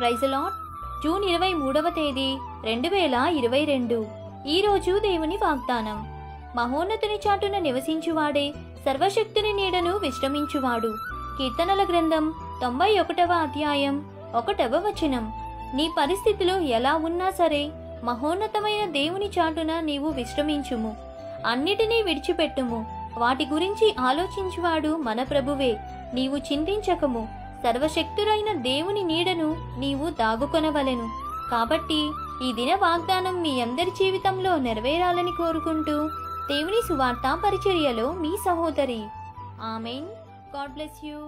ప్రైజలాట్ June ఇరవై మూడవ తేదీ రెండు వేల ఇరవై రెండు. ఈరోజు దేవుని వాగ్దానం. మహోన్నతుని చాటున నివసించువాడే సర్వశక్తుని నీడను విశ్రమించువాడు. కీర్తనల గ్రంథం తొంభై ఒకటవ అధ్యాయం ఒకటవ వచనం. నీ పరిస్థితులు ఎలా ఉన్నా సరే మహోన్నతమైన దేవుని చాటున నీవు విశ్రమించుము. అన్నిటినీ విడిచిపెట్టుము. వాటి గురించి ఆలోచించువాడు మన ప్రభువే. నీవు చింతించకము. సర్వశక్తురైన దేవుని నీడను నీవు దాగుకొనవలెను. కాబట్టి ఈ దిన వాగ్దానం మీ అందరి జీవితంలో నెరవేరాలని కోరుకుంటూ దేవుని సువార్త పరిచర్యలో మీ సహోదరి. ఆమెన్. God bless you.